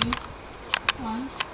题完。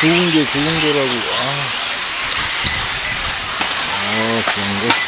좋은 게 좋은 거라고. 아, 아 좋은 거.